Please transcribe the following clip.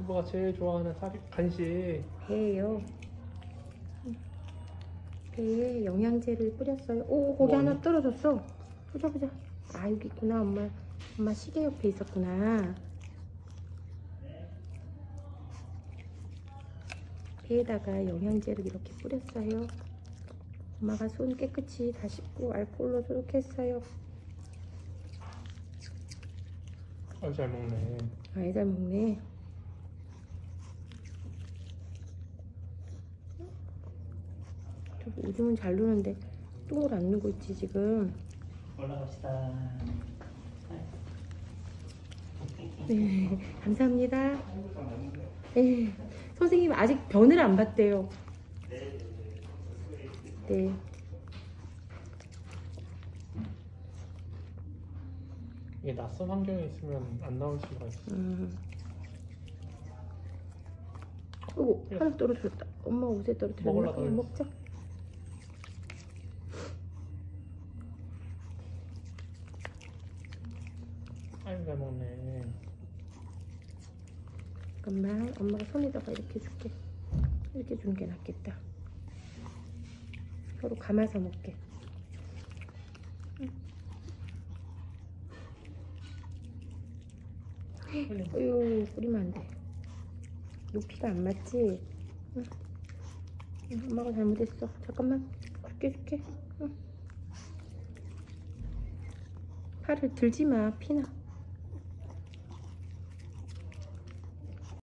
두부가 제일 좋아하는 사비, 간식. 배예요. 배에 영양제를 뿌렸어요. 오 거기 뭐니? 하나 떨어졌어. 보자 보자. 아 여기 있구나 엄마. 엄마 시계 옆에 있었구나. 배에다가 영양제를 이렇게 뿌렸어요. 엄마가 손 깨끗이 다 씻고 알코올로 소독했어요. 아주 잘 먹네. 아이 잘 먹네. 저기 오줌은 잘 누는데 똥을 안 누고 있지 지금. 올라갑시다. 네, 감사합니다. 네, 선생님 아직 변을 안 봤대요. 네. 이게 낯선 환경에 있으면 안 나올 수가 있어. 음. 어이구 하나 떨어졌다. 엄마 옷에 떨어뜨렸나? 먹으려고 그냥. 먹자. 잘 먹네. 잠깐만 엄마가 손에다가 이렇게 줄게. 이렇게 주는 게 낫겠다. 서로 감아서 먹게. 어휴 뿌리면 안 돼. 높이가 안 맞지? 응. 응, 엄마가 잘못했어. 잠깐만 줄게 줄게. 응. 팔을 들지 마 피나.